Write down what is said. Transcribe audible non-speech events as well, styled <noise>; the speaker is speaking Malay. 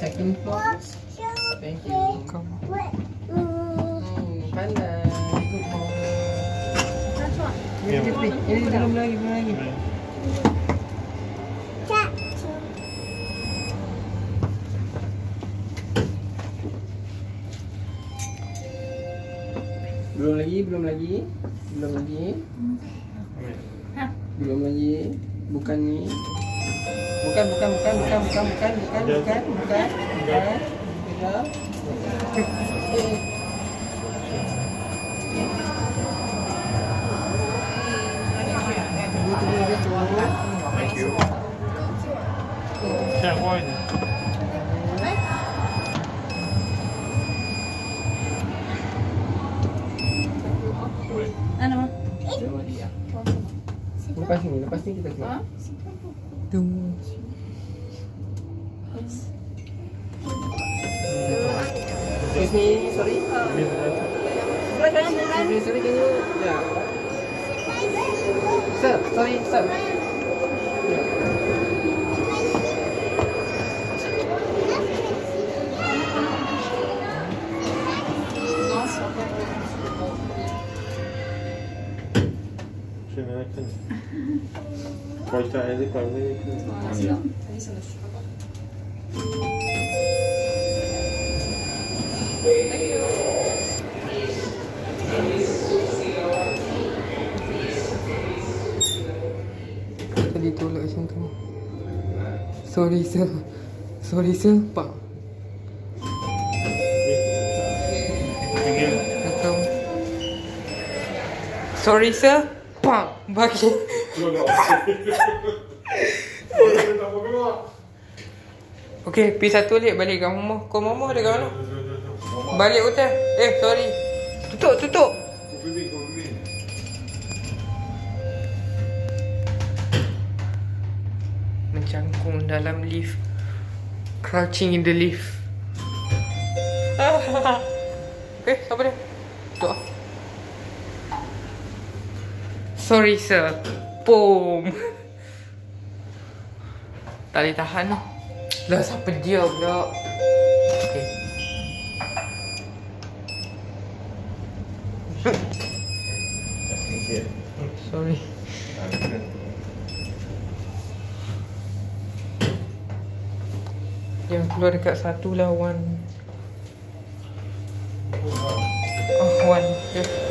Second, floor. Thank you. Come on. Belum lagi, belum lagi. Belum lagi, belum lagi. Belum lagi. Belum lagi. Bukan ni. Bukan, bukan, bukan, bukan, bukan, bukan, bukan, bukan, bukan, bukan. Tidak. Eh, Lepas ni, lepas ni kita keluar. Tunggu. Excuse me, sorry. Excuse me, sorry, can you... Yeah. Sir, sorry, sir. Şöyle yakın. Başta eli kaldı yakın. Tadi tolak macam tu. Sorry, sir. Sorry, sir. Pak. Sorry, sir. Pak. Bagi. Okay, pergi satu balik balik kat rumah. Kau mama ada kat mana? Balik hotel. Eh, sorry. Tutup, tutup. Mencangkung dalam lift. Crouching in the lift. okay, <laughs> siapa dia? Tutup ah. Sorry, sir. Boom. Tak boleh tahan lah. Lah, siapa dia pula? Okay. <laughs> Sorry. Yang keluar dekat satu lah one. Oh, one. Yeah.